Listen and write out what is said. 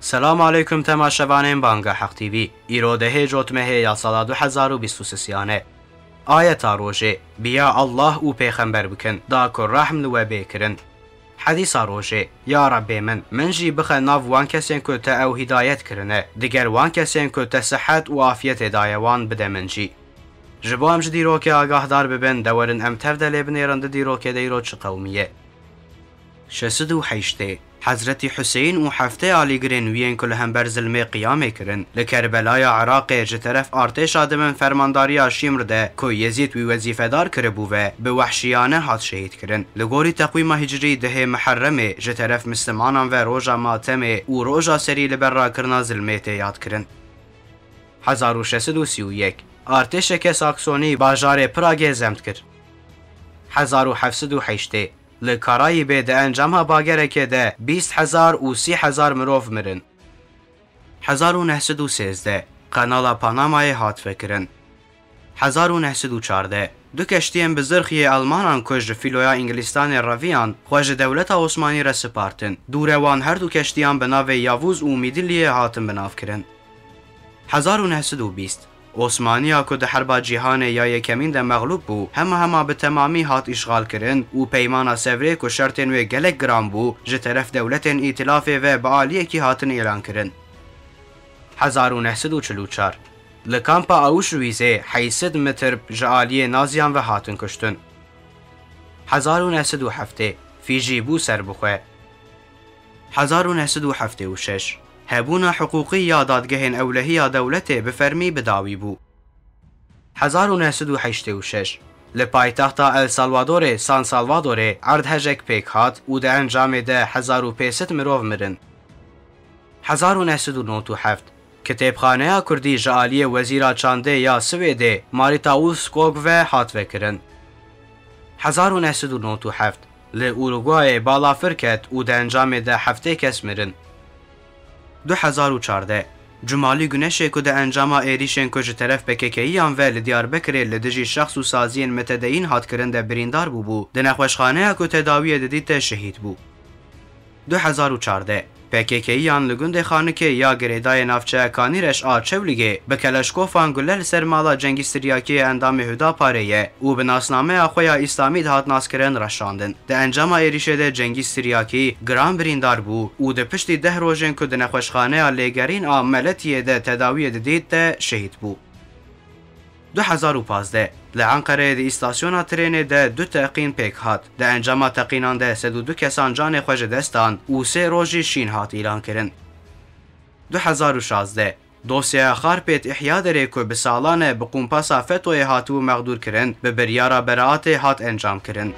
سلام علیکم تماشاوان بانگا حق تیوی ایروده جوتمه یا سال 2023 آیت روژه بیا الله او پیغمبر بکن. دا که رحم و بکرن. حدیث روژه یا رب من من جی بخه ناو وان کسین که تا او هدایت کرنه. دیگر وان کسین که تا صحت و عافیت دایوان بده من جی. جبو جدی که آگاه دار ببن. دورن ام تفده لبنیرند دی روکه دیرو چه قومیه. شسد و حیشته حضرت حسین و هفته آلیگرین وین کل هم بر ظلم قیام کرن. لکربلای عراق جطرف ارتش آدمن فرمانداری شیمر ده که یزید وی وظیفه دار کرده بوه به وحشیانه هات شهید کرن. لگوری تقویم هجری ده محرمه جطرف مسلمانان و روژا ماتمه و روژا سری لبر کرنا ظلمه یاد کرن. 1631 ارتش ساکسونی باجار پراگ زمت کرد. 1708 li Karayibê di encama bagerekê de bîst hezar û sî hezar mirov mirin. Hezar û nehsid hat vekirin. Hezar û nehsid û çarde Du keştiyên bi zirxiyê Almanan ku ji fîloya Ingilistanê reviyan xwe ji dewleta Osmanî re sipartin. Dûre wan her du keştiyan bi navê Yavûz û Midilliyê hatin binavkirin. Hezar û nehsid û عثمانیا که ده حربا جیهان یا یکمین ده مغلوب بو. همه همه به تمامی هات اشغال کرن. و پیمانا سوره که شرطن و گلک گرام بو. جه طرف دولتن ایتلاف و به آلیه کی هاتن اعلان کرن. 1944 لکامپا اوشویزه 800 متر جعالی نازیان و هاتن کشتن. 1907 فیجی بو سر بخواه 1976 هەبوونا حقوقی یا دادگەهێن ئەولەهیا دەولەتێ بفەرمی بداوی بوو. 1986 لە پایتەختا ئەلسالوادۆرێ سان سالوادۆرێ ئارد هەژێک پێک هات و دە ئەنجامێدە 1500 مرۆڤ مرن. 1997 کتێبخانەیە کوردی ژعالیە وەزیرا چاندێ یا سوێدێ ماریتاوس کۆگڤە هاتوێکردن. 1997 لە ئوروگوایە بالافر کرد و دە ئەنجامێدە هەفتەی کەس مرن. 1998 2014 Cumali Güneşê ku de encama êrişên ku ji teref PKKiyan ve li Diyarbekirê li dijî şexs û saziyên metedeyîn hatkirin de birîndar bûbû, di nexweşxaneya ku tedawiyê didî te şehîd bû. 2014 PKK یان لگون ده خانه که یا گریدای نفچه کانی رش آچولیگی به کلشکو فانگوله لسر مالا جنگی سریاکی هدا پاریه او به ناسنامه اخویا اسلامی دهات ناسکرن رشاندن ده انجام ایریشه ده جنگی سریاکی گران بریندار بو او ده پشتی ده روژن که ده نخوشخانه لگرین آملتیه ده تداویه ده دید ده شهید بو 2015 ل انقره د استاسیونا ترین د دو تقین پیک هات. ده انجام تقینان ده سد دو کسان جان خوژ دستان او سه روز شین هات ایلان کرن 2016 دوسیا خارپیت احیا در کو به سالانه به قومپاسا فتوی هاتو مقدور کرن به بریارا برات هات انجام کرن